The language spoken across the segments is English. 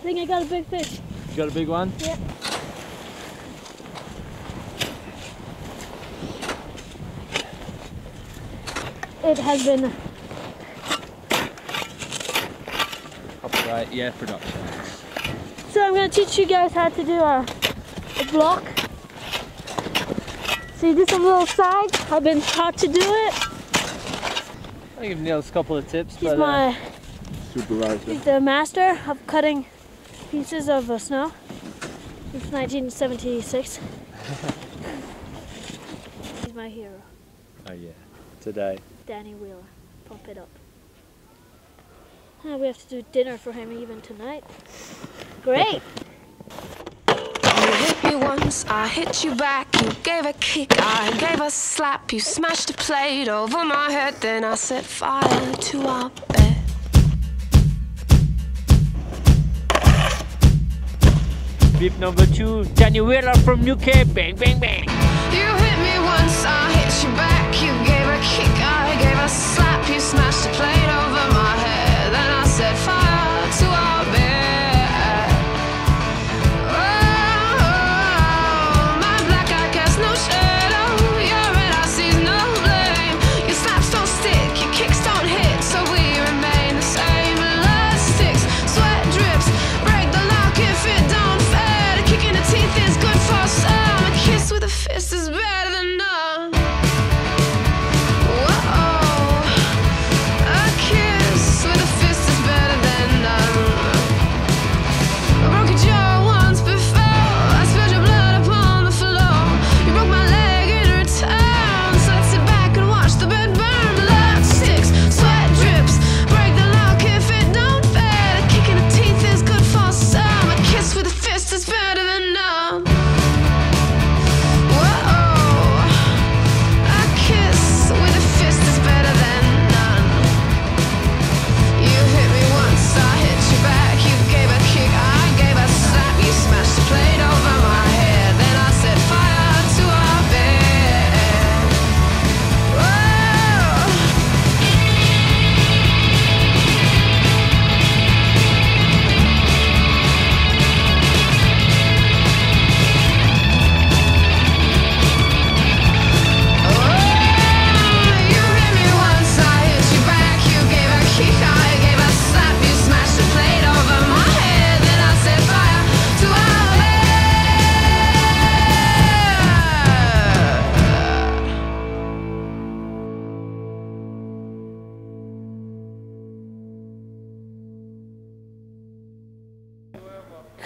think I got a big fish. You got a big one? Yeah. It has been Copyright, yeah, production. So I'm going to teach you guys how to do a, a block. So you do some little sides. I've been taught to do it. I'll give Niels a couple of tips. He's but, uh, my Supervisor. he's the master of cutting pieces of uh, snow. It's 1976. he's my hero, oh yeah, today. Danny Wheeler. Pump it up. Uh, we have to do dinner for him even tonight. Great. You hit me once, I hit you back. You gave a kick, I gave a slap. You smashed a plate over my head, then I set fire to our Beep number two, Daniel Wheeler from UK. Bang, bang, bang.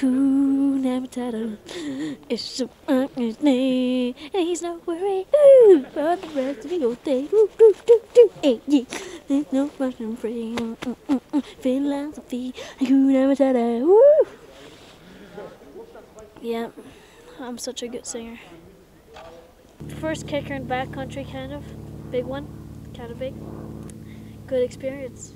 Hakuna Matata. It's so his name, and he's not worried ooh, about the rest of your day. Ooh, ooh, ooh, ooh, hey, yeah. There's no question free. Mm, mm, mm, mm. Philosophy. Hakuna Matata. Woo! Yeah, I'm such a good singer. First kicker in backcountry, kind of. Big one. Kind of big. Good experience.